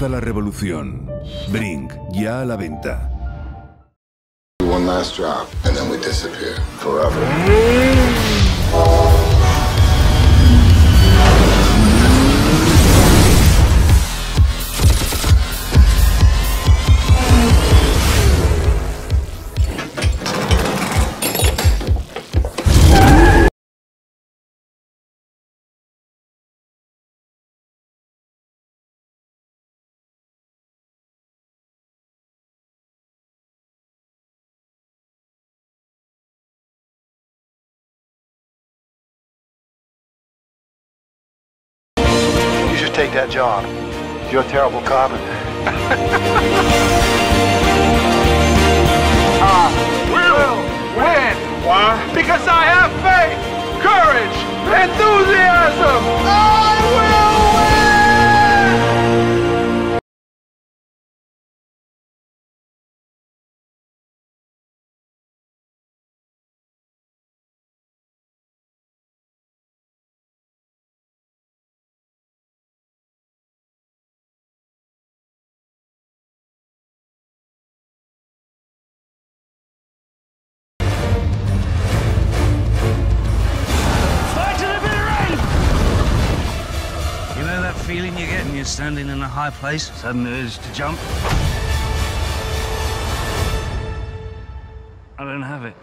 La revolución. Brink, ya a la venta. One last drop, and then we disappear forever. Take that job. You're a terrible cop. standing in a high place? Sudden urge to jump? I don't have it.